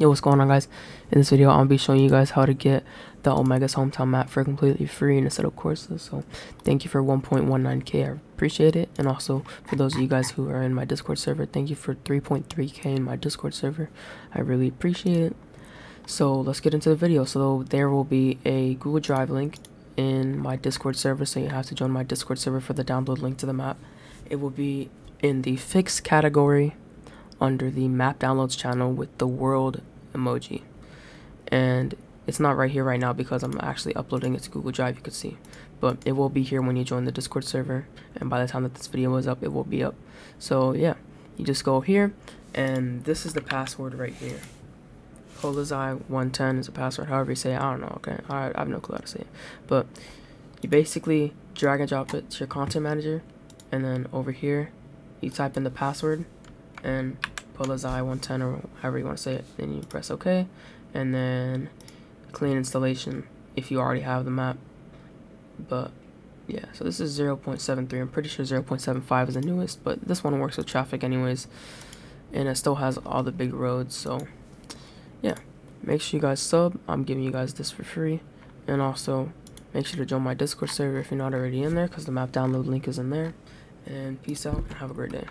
Yo, what's going on guys? In this video, I'll be showing you guys how to get the Omega's hometown map for completely free in Assetto Corsa. So thank you for 1.19k, I appreciate it. And also for those of you guys who are in my Discord server, thank you for 3.3k in my Discord server. I really appreciate it. So let's get into the video. So there will be a Google Drive link in my Discord server, so you have to join my Discord server for the download link to the map. It will be in the fixed category under the map downloads channel with the world emoji. And it's not right here right now because I'm actually uploading it to Google Drive you can see. But it will be here when you join the discord server and by the time that this video is up it will be up. So yeah you just go here and this is the password right here. Polizai 110 is a password however you say it I don't know okay? I, I have no clue how to say it. But you basically drag and drop it to your content manager and then over here you type in the password and Polizai 110 or however you want to say it. Then you press OK and then clean installation if you already have the map. But yeah, so this is 0.73. I'm pretty sure 0.75 is the newest, but this one works with traffic anyways. And it still has all the big roads, so yeah. Make sure you guys sub. I'm giving you guys this for free. And also, make sure to join my Discord server if you're not already in there, because the map download link is in there. And peace out, and have a great day.